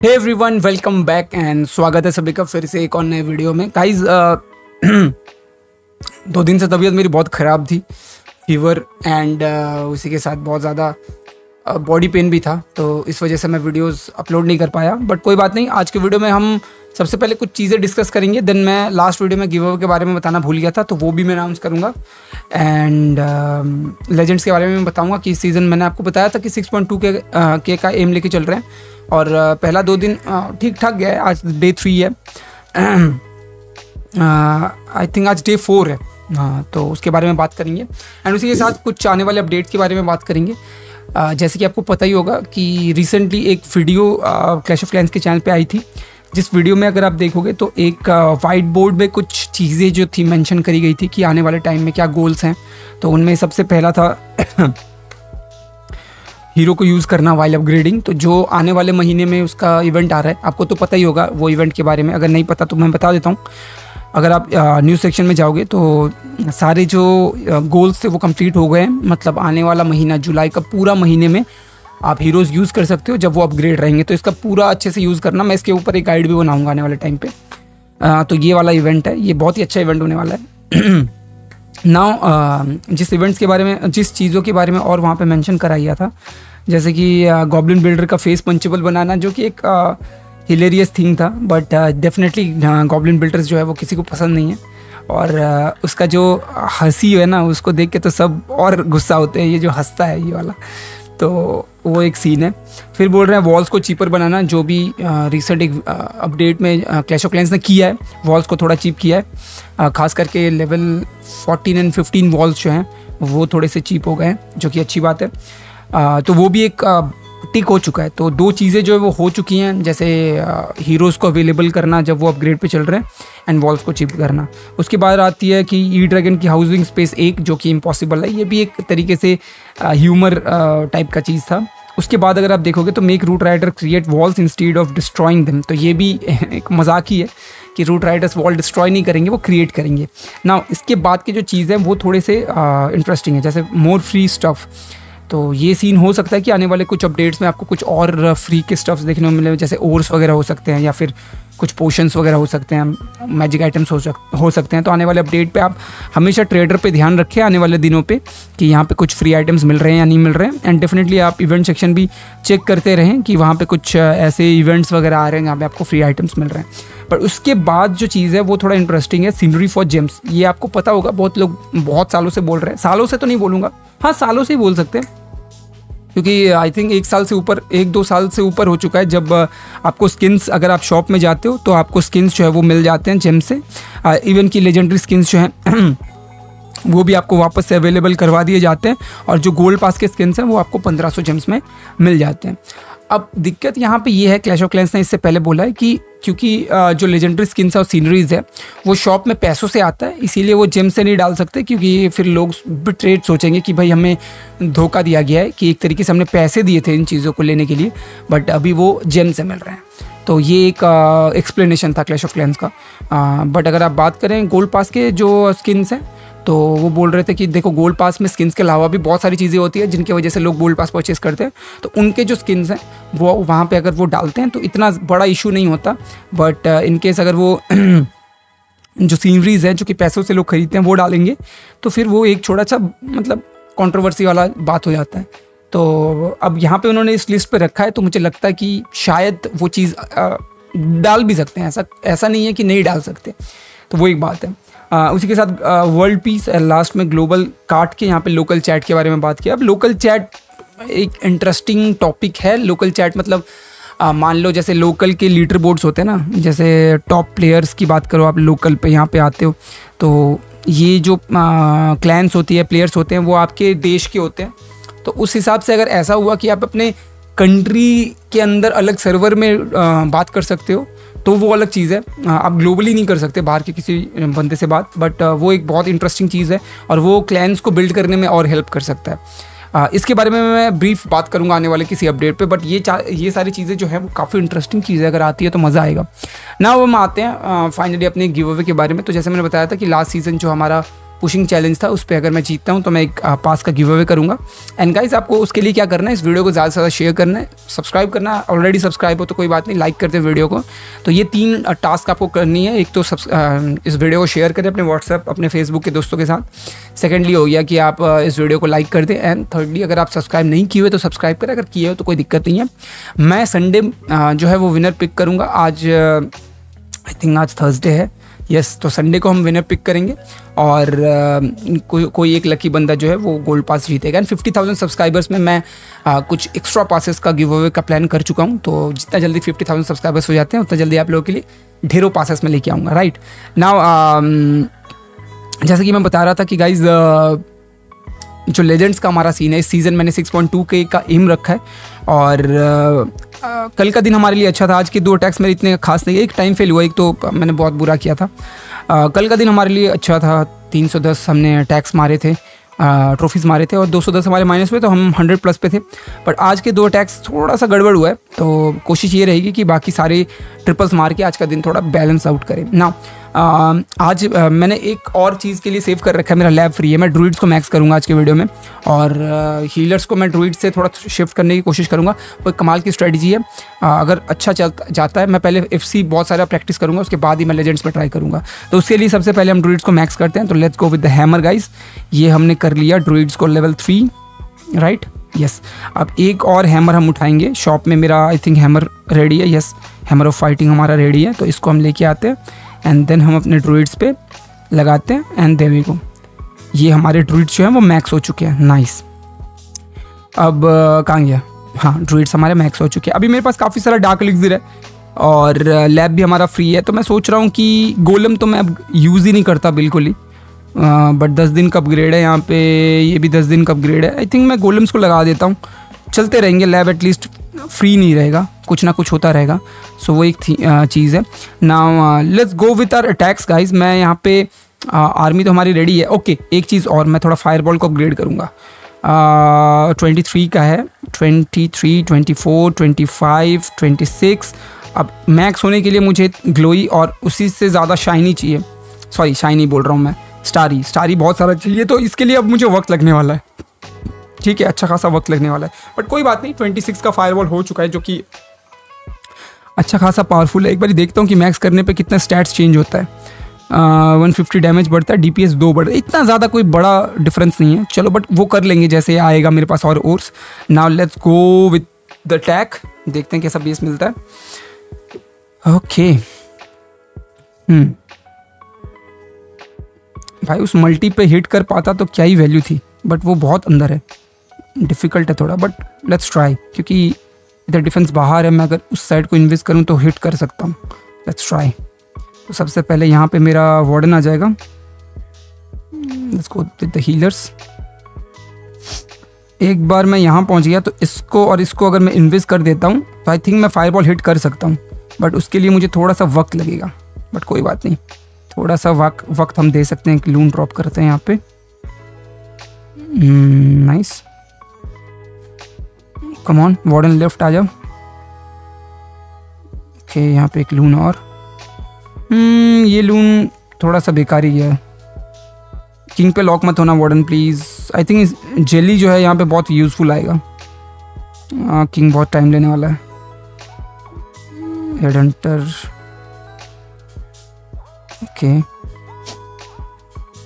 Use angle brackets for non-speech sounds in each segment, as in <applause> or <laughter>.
Hey everyone welcome back and स्वागत है सभी का फिर से एक और नए वीडियो में। गाइस <clears throat> दो दिन से तबीयत मेरी बहुत ख़राब थी फीवर एंड उसी के साथ बहुत ज़्यादा बॉडी पेन भी था तो इस वजह से मैं वीडियोस अपलोड नहीं कर पाया। बट कोई बात नहीं, आज के वीडियो में हम सबसे पहले कुछ चीज़ें डिस्कस करेंगे देन मैं लास्ट वीडियो में गिव के बारे में बताना भूल गया था तो वो भी मैं अनाउंस करूँगा। एंड लेजेंड्स के बारे में मैं बताऊँगा कि इस सीज़न मैंने आपको बताया था कि सिक्स पॉइंट टू के का एम लेके चल रहे हैं। और पहला दो दिन ठीक ठाक गया आज डे थ्री है। आई थिंक आज डे फोर है। हाँ तो उसके बारे में बात करेंगे। एंड उसी के साथ कुछ आने वाले अपडेट्स के बारे में बात करेंगे। uh, जैसे कि आपको पता ही होगा कि रिसेंटली एक वीडियो क्लैश ऑफ़ क्लैंस के चैनल पे आई थी। जिस वीडियो में अगर आप देखोगे तो एक वाइट बोर्ड में कुछ चीज़ें जो थी मेंशन करी गई थी कि आने वाले टाइम में क्या गोल्स हैं। तो उनमें सबसे पहला था हीरो को यूज़ करना वाइल अपग्रेडिंग तो जो आने वाले महीने में उसका इवेंट आ रहा है आपको तो पता ही होगा वो इवेंट के बारे में। अगर नहीं पता तो मैं बता देता हूँ। अगर आप न्यूज़ सेक्शन में जाओगे तो सारे जो गोल्स थे वो कंप्लीट हो गए हैं। मतलब आने वाला महीना जुलाई का पूरा महीने में आप हीरोज़ यूज़ कर सकते हो जब वो अपग्रेड रहेंगे। तो इसका पूरा अच्छे से यूज़ करना मैं इसके ऊपर एक गाइड भी बनाऊँगा आने वाले टाइम पे। आ, तो ये वाला इवेंट है ये बहुत ही अच्छा इवेंट होने वाला है। <clears throat> नाउ जिस इवेंट्स के बारे में जिस चीज़ों के बारे में और वहाँ पे मेंशन कराया था जैसे कि गॉबलिन बिल्डर का फेस पंचेबल बनाना जो कि एक हिलेरियस थिंग था बट डेफिनेटली गॉबलिन बिल्डर्स जो है वो किसी को पसंद नहीं है। और उसका जो हँसी है ना, उसको देख के तो सब और गुस्सा होते हैं, ये जो हंसता है, ये वाला। तो वो एक सीन है। फिर बोल रहे हैं वॉल्स को चीपर बनाना, जो भी रिसेंट एक अपडेट में क्लैश ऑफ़ क्लैंस ने किया है वॉल्स को थोड़ा चीप किया है। खास करके लेवल 14 एंड 15 वॉल्स जो हैं, वो थोड़े से चीप हो गए हैं, जो कि अच्छी बात है। तो वो भी एक टिक हो चुका है। तो दो चीज़ें जो है वो हो चुकी हैं, जैसे हीरोज़ को अवेलेबल करना जब वो अपग्रेड पे चल रहे हैं एंड वॉल्स को चिप करना। उसके बाद आती है कि ई ड्रैगन की हाउसिंग स्पेस एक, जो कि इम्पॉसिबल है। ये भी एक तरीके से ह्यूमर टाइप का चीज़ था। उसके बाद अगर आप देखोगे तो make root rider create walls instead of destroying them तो ये भी <laughs> एक मज़ाक ही है कि रूट राइडर्स वॉल डिस्ट्रॉय नहीं करेंगे, वो क्रिएट करेंगे। ना इसके बाद की जो चीज़ है, वो थोड़े से इंटरेस्टिंग है। जैसे मोर फ्री स्टफ़ तो ये सीन हो सकता है कि आने वाले कुछ अपडेट्स में आपको कुछ और फ्री के स्टफ्स देखने को मिले, जैसे ओर्स वगैरह हो सकते हैं या फिर कुछ पोशंस वगैरह हो सकते हैं मैजिक आइटम्स हो सक, हो सकते हैं। तो आने वाले अपडेट पे आप हमेशा ट्रेडर पे ध्यान रखें आने वाले दिनों पे कि यहाँ पे कुछ फ्री आइटम्स मिल रहे हैं या नहीं मिल रहे हैं। एंड डेफिनेटली आप इवेंट सेक्शन भी चेक करते रहें कि वहाँ पे कुछ ऐसे इवेंट्स वगैरह आ रहे हैं जहाँ पे आपको फ्री आइटम्स मिल रहे हैं। पर उसके बाद जो चीज़ है, वो थोड़ा इंटरेस्टिंग है सीनरी फॉर जेम्स ये आपको पता होगा, बहुत लोग बहुत सालों से बोल रहे हैं। सालों से तो नहीं बोलूँगा। हाँ सालों से ही बोल सकते हैं। क्योंकि आई थिंक एक साल से ऊपर, एक दो साल से ऊपर हो चुका है जब आपको स्किन्स अगर आप शॉप में जाते हो तो आपको स्किन्स जो है वो मिल जाते हैं जेम से। इवन की लेजेंडरी स्किन्स जो हैं, <clears throat> वो भी आपको वापस से अवेलेबल करवा दिए जाते हैं और जो गोल्ड पास के स्किन्स हैं, वो आपको 1500 जेम्स में मिल जाते हैं। अब दिक्कत यहाँ पे ये है क्लैश ऑफ़ क्लैंस ने इससे पहले बोला है कि क्योंकि जो लेजेंडरी स्किन्स और सीनरीज है, वो शॉप में पैसों से आता है, इसीलिए वो जिम से नहीं डाल सकते क्योंकि फिर लोग ट्रेड सोचेंगे कि भाई हमें धोखा दिया गया है कि एक तरीके से हमने पैसे दिए थे इन चीज़ों को लेने के लिए बट अभी वो जिम से मिल रहे हैं। तो ये एक एक्सप्लेनेशन था क्लैश ऑफ़ क्लैंस का। बट अगर आप बात करें गोल्ड पास के जो स्किन्स हैं तो वो बोल रहे थे कि देखो गोल्ड पास में स्किन्स के अलावा भी बहुत सारी चीज़ें होती है जिनकी वजह से लोग गोल्ड पास परचेज करते हैं। तो उनके जो स्किन्स हैं, वो वहाँ पे अगर वो डालते हैं तो इतना बड़ा इशू नहीं होता। बट इनकेस अगर वो <clears throat> जो सीनरीज है, जो कि पैसों से लोग खरीदते हैं, वो डालेंगे तो फिर वो एक छोटा सा मतलब कंट्रोवर्सी वाला बात हो जाता है। तो अब यहाँ पे उन्होंने इस लिस्ट पे रखा है तो मुझे लगता है कि शायद वो चीज़ डाल भी सकते हैं। ऐसा ऐसा नहीं है कि नहीं डाल सकते। तो वो एक बात है। आ, उसी के साथ वर्ल्ड पीस लास्ट में ग्लोबल काट के यहाँ पे लोकल चैट के बारे में बात किया। अब लोकल चैट एक इंटरेस्टिंग टॉपिक है। लोकल चैट मतलब मान लो जैसे लोकल के लीडर बोर्ड्स होते हैं ना जैसे टॉप प्लेयर्स की बात करो आप लोकल पे यहाँ पे आते हो तो ये जो क्लैंस होती है प्लेयर्स होते हैं वो आपके देश के होते हैं। तो उस हिसाब से अगर ऐसा हुआ कि आप अपने कंट्री के अंदर अलग सर्वर में आ, बात कर सकते हो तो वो अलग चीज़ है। आप ग्लोबली नहीं कर सकते बाहर के किसी बंदे से बात बट वो एक बहुत इंटरेस्टिंग चीज़ है और वो क्लैंस को बिल्ड करने में और हेल्प कर सकता है। इसके बारे में मैं ब्रीफ बात करूँगा आने वाले किसी अपडेट पे बट ये ये सारी चीज़ें जो है वो काफ़ी इंटरेस्टिंग चीज़ अगर आती है तो मज़ा आएगा। ना हम आते हैं फाइनली अपने गिव अवे के बारे में। तो जैसे मैंने बताया था कि लास्ट सीज़न जो हमारा पुशिंग चैलेंज था, उस पर अगर मैं जीतता हूँ तो मैं एक पास का गिव अवे करूँगा। एंड गाइस आपको उसके लिए क्या करना है, इस वीडियो को ज़्यादा से ज़्यादा शेयर करना है सब्सक्राइब करना ऑलरेडी सब्सक्राइब हो तो कोई बात नहीं लाइक करते वीडियो को। तो ये तीन टास्क आपको करनी है, एक तो इस वीडियो को शेयर करें अपने व्हाट्सएप अपने फेसबुक के दोस्तों के साथ। सेकेंडली हो गया कि आप इस वीडियो को लाइक कर दें। एंड थर्डली अगर आप सब्सक्राइब नहीं किए हुए तो सब्सक्राइब करें, अगर किए हो तो कोई दिक्कत नहीं है। मैं संडे जो है वो विनर पिक करूँगा। आज आई थिंक आज थर्सडे है। यस तो संडे को हम विनर पिक करेंगे और कोई कोई एक लकी बंदा जो है वो गोल्ड पास जीतेगा। एंड फिफ्टी थाउज़ेंड सब्सक्राइबर्स में मैं आ, कुछ एक्स्ट्रा पासेस का गिव अवे का प्लान कर चुका हूँ। तो जितना जल्दी फिफ्टी थाउज़ेंड सब्सक्राइबर्स हो जाते हैं उतना जल्दी आप लोगों के लिए ढेरों पासेस में लेके आऊँगा। राइट नाउ जैसे कि मैं बता रहा था कि गाइज़ जो लेजेंड्स का हमारा सीन है इस सीज़न मैंने 6.2 के का एम रखा है। और आ, आ, कल का दिन हमारे लिए अच्छा था। आज के दो अटैक्स मेरे इतने खास नहीं एक टाइम फेल हुआ एक तो मैंने बहुत बुरा किया था। आ, कल का दिन हमारे लिए अच्छा था। 310 हमने अटैक्स मारे थे ट्रॉफीज़ मारे थे और 210 हमारे माइनस पे तो हम 100 प्लस पे थे। बट आज के दो अटैक्स थोड़ा सा गड़बड़ हुआ है तो कोशिश ये रहेगी कि बाकी सारे ट्रिपल्स मार के आज का दिन थोड़ा बैलेंस आउट करें। ना आज मैंने एक और चीज़ के लिए सेव कर रखा है, मेरा लैब फ्री है, मैं ड्रूइड्स को मैक्स करूँगा आज के वीडियो में। और हीलर्स को मैं ड्रूइड से थोड़ा शिफ्ट करने की कोशिश करूँगा वो कमाल की स्ट्रेटजी है। अगर अच्छा चलता, जाता है, मैं पहले एफसी बहुत सारा प्रैक्टिस करूँगा, उसके बाद ही मैं लेजेंड्स में ट्राई करूँगा। तो उसके लिए सबसे पहले हम ड्रूइड्स को मैक्स करते हैं तो let's go with the hammer guys ये हमने कर लिया ड्रूइड्स को लेवल थ्री राइट यस अब एक और हैमर हम उठाएँगे। शॉप में मेरा आई थिंक हैमर रेडी है यस हैमर ऑफ़ फाइटिंग हमारा रेडी है तो इसको हम लेके आते हैं। एंड देन हम अपने ड्रूइड्स पे लगाते हैं एंड देवी को। ये हमारे ड्रूइड्स जो हैं वो मैक्स हो चुके हैं। नाइस अब कहाँ गया हाँ ड्रूइड्स हमारे मैक्स हो चुके हैं। अभी मेरे पास काफ़ी सारा डार्क लिक्सर है और लैब भी हमारा फ्री है। तो मैं सोच रहा हूँ कि गोलम तो मैं अब यूज़ ही नहीं करता बिल्कुल ही। बट दस दिन का अपग्रेड है यहाँ पे। ये भी दस दिन का अपग्रेड है। आई थिंक मैं गोलम्स को लगा देता हूँ। चलते रहेंगे लैब एटलीस्ट फ्री नहीं रहेगा कुछ ना कुछ होता रहेगा। सो so, वो एक चीज़ है। ना let's go with our attacks guys मैं यहाँ पे आर्मी तो हमारी रेडी है। ओके okay, एक चीज़ और मैं थोड़ा फायरबॉल को अपग्रेड करूँगा। ट्वेंटी थ्री का है। Twenty three twenty four twenty five twenty six अब मैक्स होने के लिए मुझे ग्लोई और उसी से ज़्यादा शाइनी चाहिए। सॉरी शाइनी बोल रहा हूँ मैं। स्टारी स्टारी बहुत सारा चाहिए तो इसके लिए अब मुझे वक्त लगने वाला है। ठीक है अच्छा खासा वक्त लगने वाला है। बट कोई बात नहीं ट्वेंटी सिक्स का फायरवॉल हो चुका है, जो कि अच्छा खासा पावरफुल है। एक बार देखता हूँ कि मैक्स करने पे कितना स्टैट्स चेंज होता है। वन फिफ्टी डैमेज बढ़ता है डीपीएस दो बढ़ता है। इतना ज़्यादा कोई बड़ा डिफरेंस नहीं है। चलो बट वो कर लेंगे, जैसे आएगा मेरे पास और ores now let's go with the tack देखते हैं कैसा बेस मिलता है। Okay hmm. भाई, उस मल्टी पे हिट कर पाता तो क्या ही वैल्यू थी बट वो बहुत अंदर है। डिफ़िकल्ट है थोड़ा बट लेट्स ट्राई क्योंकि इधर डिफेंस बाहर है, मैं अगर उस साइड को इन्वेस्ट करूँ तो हिट कर सकता हूँ। लेट्स ट्राई तो सबसे पहले यहाँ पे मेरा वार्डन आ जाएगा। हीलर्स एक बार मैं यहाँ पहुँच गया तो इसको और इसको अगर मैं इन्वेस्ट कर देता हूँ तो आई थिंक मैं फायरबॉल हिट कर सकता हूँ। बट उसके लिए मुझे थोड़ा सा वक्त लगेगा। बट कोई बात नहीं। थोड़ा सा वक्त वक्त हम दे सकते हैं कि लून ड्रॉप करते हैं यहाँ पे। Nice come on warden left आ जाओ। ओके यहाँ पे एक लून और। Hmm, ये लून थोड़ा सा बेकार ही। है किंग पे लॉक मत होना warden please I think jelly जो है यहाँ पे बहुत यूज़फुल आएगा। आ, किंग बहुत टाइम लेने वाला है। हेड हंटर ओके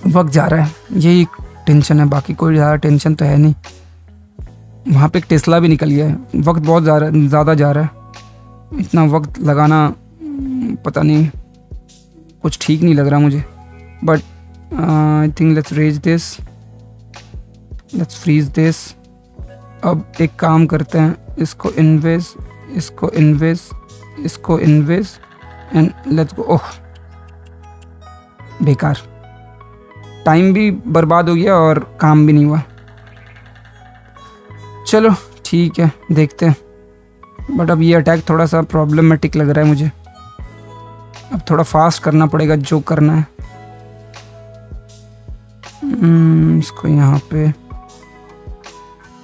वक्त जा रहा है। यही टेंशन है बाकी कोई ज़्यादा टेंशन तो है नहीं। वहाँ पे एक टेस्ला भी निकल गया है। वक्त बहुत ज़्यादा जा रहा है। इतना वक्त लगाना, पता नहीं, कुछ ठीक नहीं लग रहा मुझे। But I think let's rage this let's freeze this अब एक काम करते हैं, इसको इन्वेस इसको इन्वेस इसको invest and let's go oh, बेकार। टाइम भी बर्बाद हो गया और काम भी नहीं हुआ। चलो ठीक है देखते हैं। बट अब ये अटैक थोड़ा सा प्रॉब्लमेटिक लग रहा है मुझे। अब थोड़ा फास्ट करना पड़ेगा जो करना है। Hmm, इसको यहाँ पे।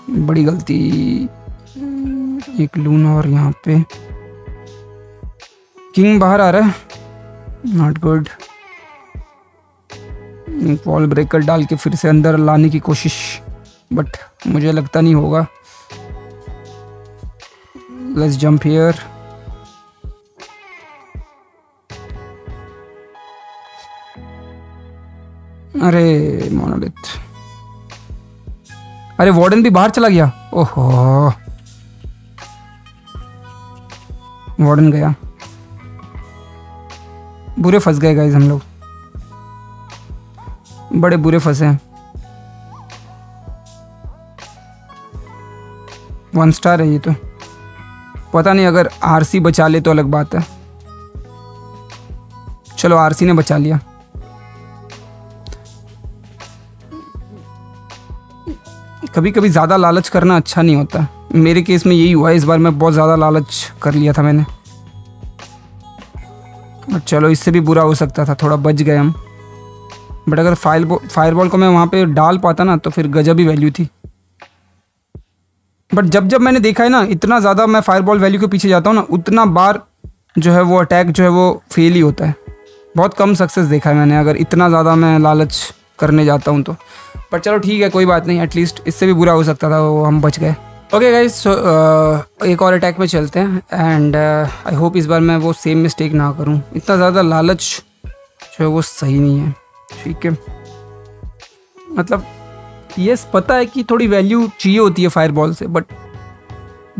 बड़ी गलती। एक लून और यहाँ पे। किंग बाहर आ रहा है। नॉट गुड वॉल ब्रेकर डाल के फिर से अंदर लाने की कोशिश। बट मुझे लगता नहीं होगा। लेट्स जंप हियर अरे मोनोलिथ अरे वार्डन भी बाहर चला गया। ओहो। वार्डन गया। बुरे फंस गए गाइज़ हम लोग। बड़े बुरे फंसे हैं। वन स्टार है ये तो। पता नहीं, अगर आरसी बचा ले तो अलग बात है। चलो, आरसी ने बचा लिया। कभी कभी ज़्यादा लालच करना अच्छा नहीं होता। मेरे केस में यही हुआ इस बार मैं बहुत ज़्यादा लालच कर लिया था मैंने। चलो, इससे भी बुरा हो सकता था, थोड़ा बच गए हम। बट अगर फायर फायर बॉल को मैं वहाँ पे डाल पाता ना तो फिर गजब ही वैल्यू थी। बट जब जब मैंने देखा है ना, इतना ज़्यादा मैं फायर बॉल वैल्यू के पीछे जाता हूँ ना, उतना बार जो है वो अटैक जो है वो फेल ही होता है। बहुत कम सक्सेस देखा है मैंने, अगर इतना ज़्यादा मैं लालच करने जाता हूँ तो। पर चलो ठीक है, कोई बात नहीं एटलीस्ट इससे भी बुरा हो सकता था, वो हम बच गए। ओके गाइज़ सो एक और अटैक में चलते हैं एंड आई होप इस बार मैं वो सेम मिस्टेक ना करूँ। इतना ज़्यादा लालच जो है वो सही नहीं है, ठीक है? मतलब यस पता है कि थोड़ी वैल्यू चाहिए होती है फायर बॉल से बट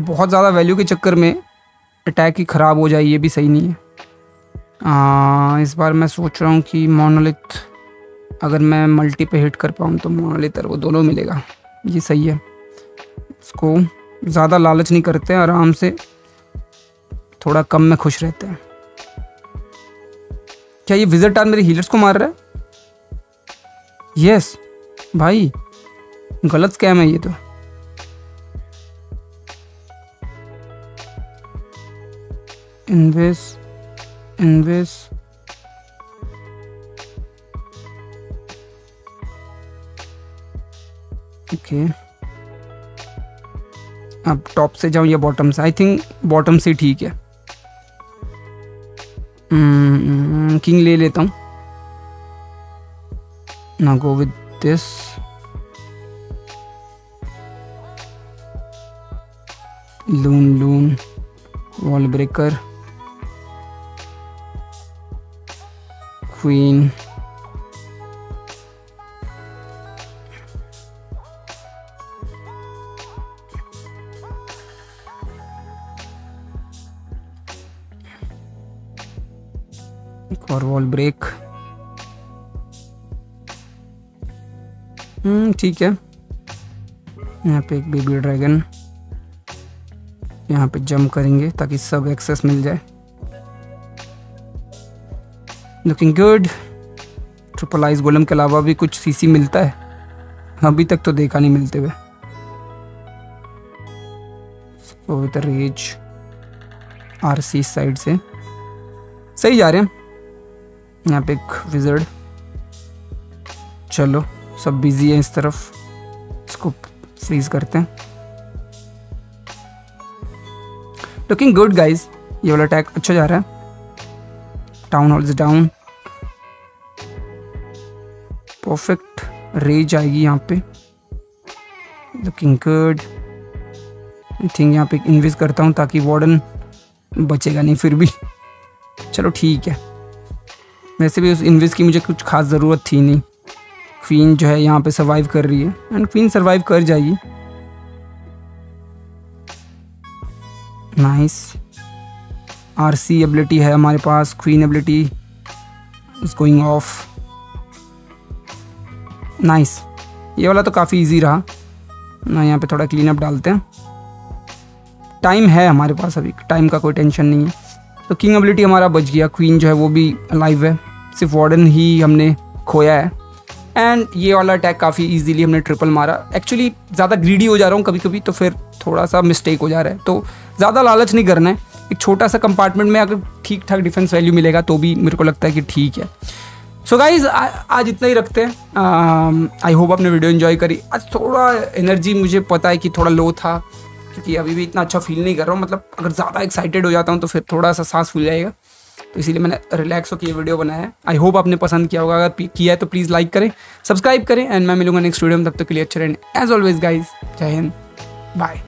बहुत ज़्यादा वैल्यू के चक्कर में अटैक ही ख़राब हो जाए ये भी सही नहीं है। आ, इस बार मैं सोच रहा हूँ कि मोनोलिथ अगर मैं मल्टी पे हिट कर पाऊँ तो मोनोलिथ और वो दोनों मिलेगा ये सही है। इसको ज़्यादा लालच नहीं करते हैं आराम से थोड़ा कम में खुश रहते हैं। क्या ये विज़िट आर मेरे हीलर्स को मार रहा है? यस भाई। गलत स्कैम है ये तो। इन्वेस इन्वेस ओके अब टॉप से जाऊँ या बॉटम से? आई थिंक बॉटम से ठीक है। किंग hmm, ले लेता हूँ। ना go with this loon loon wall breaker queen और वॉल ब्रेक हम्म ठीक है। यहाँ पे एक बेबी ड्रैगन यहाँ पे जंप करेंगे ताकि सब एक्सेस मिल जाए। लुकिंग गुड ट्रिपल गोलम के अलावा भी कुछ सीसी मिलता है। अभी तक तो देखा नहीं मिलते हुए। रेज आर सी साइड से। सही जा रहे हैं। यहाँ पे एक विजर्ड चलो, सब बिज़ी है इस तरफ़। इसको फ्रीज करते हैं। लुकिंग गुड गाइज़ ये वाला अटैक अच्छा जा रहा है. Town hall is down perfect rage आएगी यहाँ पे. लुकिंग गुड थिंक यहाँ पे इन्वेस्ट करता हूँ ताकि वार्डन बचेगा नहीं फिर भी. चलो ठीक है. वैसे भी उस इन्वेस्ट की मुझे कुछ खास ज़रूरत थी नहीं. क्वीन जो है यहाँ पे सर्वाइव कर रही है. एंड क्वीन सर्वाइव कर जाएगी. नाइस आर सी एबिलिटी है हमारे पास queen ability is going off nice ये वाला तो काफ़ी इजी रहा। ना यहाँ पे थोड़ा क्लीन अप डालते हैं। टाइम है हमारे पास अभी। टाइम का कोई टेंशन नहीं है। तो किंग एबिलिटी हमारा बच गया। क्वीन जो है वो भी लाइव है। सिर्फ़ वार्डन ही हमने खोया है। एंड ये वाला अटैक काफ़ी इजीली हमने ट्रिपल मारा। एक्चुअली ज़्यादा ग्रीडी हो जा रहा हूँ कभी कभी तो फिर थोड़ा सा मिस्टेक हो जा रहा है। तो ज़्यादा लालच नहीं करना है। एक छोटा सा कंपार्टमेंट में अगर ठीक ठाक डिफेंस वैल्यू मिलेगा तो भी मेरे को लगता है कि ठीक है। सो so गाइज़ आज इतना ही रखते हैं। आई होप आपने वीडियो इन्जॉय करी। आज थोड़ा एनर्जी मुझे पता है कि थोड़ा लो था, क्योंकि अभी भी इतना अच्छा फील नहीं कर रहा हूँ। मतलब अगर ज़्यादा एक्साइटेड हो जाता हूँ तो फिर थोड़ा सा सांस फूल जाएगा। तो इसीलिए मैंने रिलैक्स होकर ये वीडियो बनाया है। आई होप आपने पसंद किया होगा। अगर किया है तो प्लीज़ लाइक करें सब्सक्राइब करें एंड मैं मिलूँगा नेक्स्ट वीडियो में। तब तक के लिए अच्छे रहें एज ऑलवेज गाइज़ जय हिंद। बाय